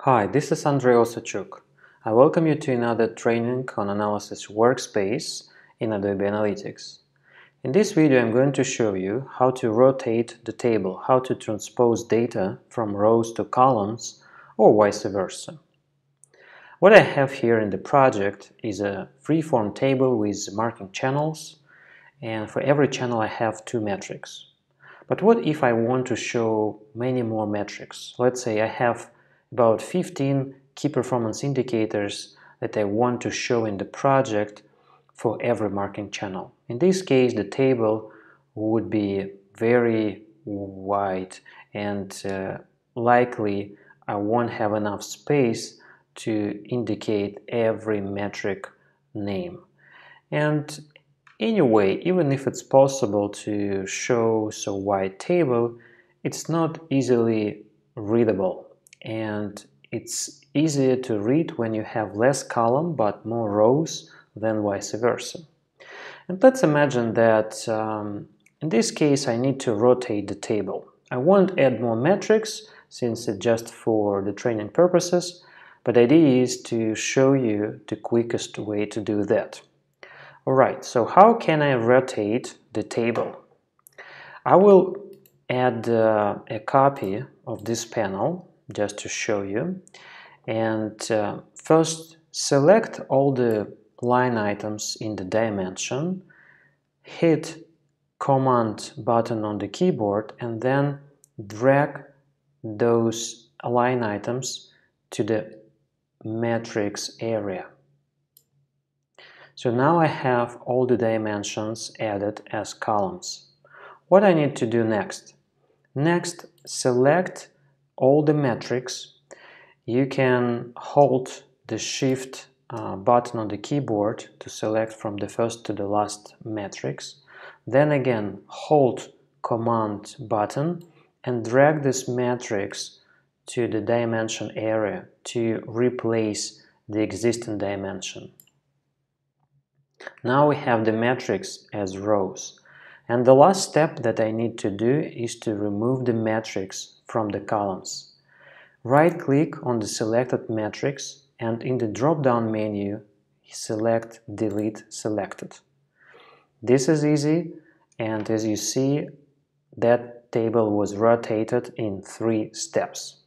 Hi, this is Andrey Osadchuk. I welcome you to another training on Analysis Workspace in Adobe Analytics. In this video I'm going to show you how to rotate the table, how to transpose data from rows to columns or vice versa. What I have here in the project is a freeform table with marketing channels and for every channel I have two metrics. But what if I want to show many more metrics? Let's say I have about 15 key performance indicators that I want to show in the project for every marketing channel. In this case, the table would be very wide and uh, likely I won't have enough space to indicate every metric name. And anyway, even if it's possible to show so wide table, it's not easily readable and it's easier to read when you have less column but more rows than vice versa. And let's imagine that um, in this case I need to rotate the table. I won't add more metrics since it's just for the training purposes, but the idea is to show you the quickest way to do that. Alright, so how can I rotate the table? I will add uh, a copy of this panel just to show you. And uh, first select all the line items in the dimension hit command button on the keyboard and then drag those line items to the metrics area. So now I have all the dimensions added as columns. What I need to do next? Next select all the metrics, you can hold the shift uh, button on the keyboard to select from the first to the last metrics. Then again, hold command button and drag this metrics to the dimension area to replace the existing dimension. Now we have the metrics as rows. And the last step that I need to do is to remove the metrics from the columns. Right-click on the selected metrics and in the drop-down menu select Delete Selected. This is easy and as you see that table was rotated in three steps.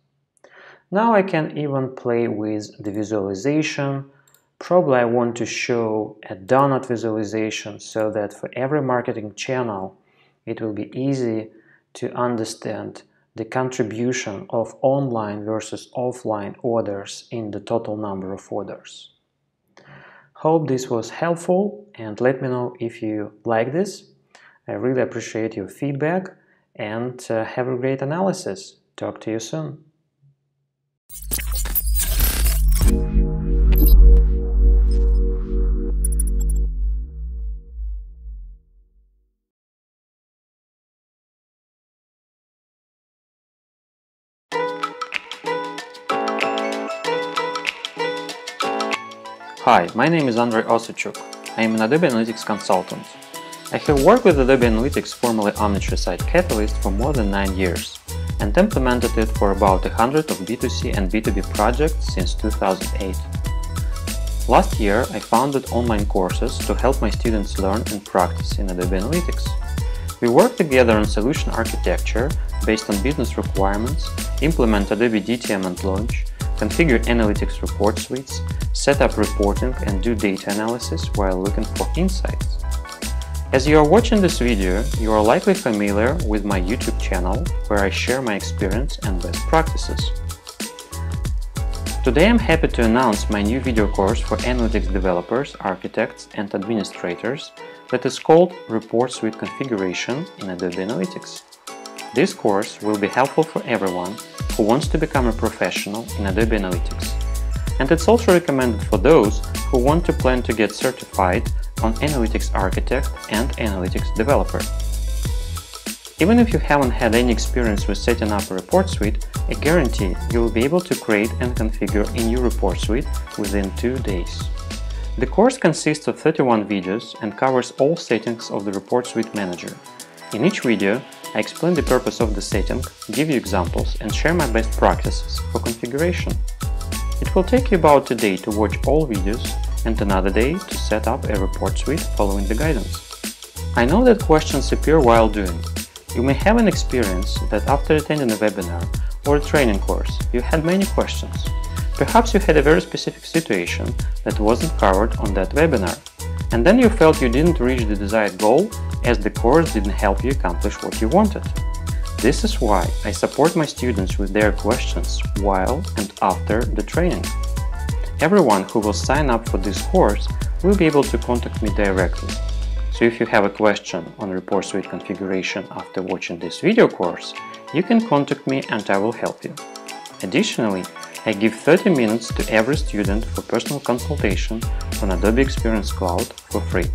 Now I can even play with the visualization Probably I want to show a donut visualization so that for every marketing channel it will be easy to understand the contribution of online versus offline orders in the total number of orders. Hope this was helpful and let me know if you like this. I really appreciate your feedback and uh, have a great analysis. Talk to you soon. Hi, my name is Andrey Osadchuk. I am an Adobe Analytics consultant. I have worked with Adobe Analytics, formerly Omniture SiteCatalyst, for more than 9 years and implemented it for about 100 of B2C and B2B projects since 2008. Last year, I founded online courses to help my students learn and practice in Adobe Analytics. We work together on solution architecture based on business requirements, implement Adobe DTM and Launch, configure analytics report suites, set up reporting and do data analysis while looking for insights. As you are watching this video, you are likely familiar with my YouTube channel where I share my experience and best practices. Today I'm happy to announce my new video course for analytics developers, architects and administrators that is called Report Suite Configuration in Adobe Analytics. This course will be helpful for everyone who wants to become a professional in Adobe Analytics. And it's also recommended for those who want to plan to get certified on Analytics Architect and Analytics Developer. Even if you haven't had any experience with setting up a report suite, I guarantee you will be able to create and configure a new report suite within two days. The course consists of 31 videos and covers all settings of the Report Suite Manager. In each video, I explain the purpose of the setting, give you examples and share my best practices for configuration. It will take you about a day to watch all videos and another day to set up a report suite following the guidance. I know that questions appear while doing. You may have an experience that after attending a webinar or a training course, you had many questions. Perhaps you had a very specific situation that wasn't covered on that webinar, and then you felt you didn't reach the desired goal as the course didn't help you accomplish what you wanted. This is why I support my students with their questions while and after the training. Everyone who will sign up for this course will be able to contact me directly. So if you have a question on Report Suite configuration after watching this video course, you can contact me and I will help you. Additionally, I give 30 minutes to every student for personal consultation on Adobe Experience Cloud for free.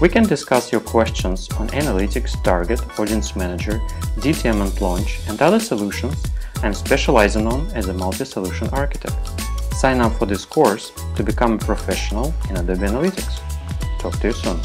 We can discuss your questions on Analytics, Target, Audience Manager, DTM and Launch and other solutions I'm specializing on as a multi-solution architect. Sign up for this course to become a professional in Adobe Analytics. Talk to you soon.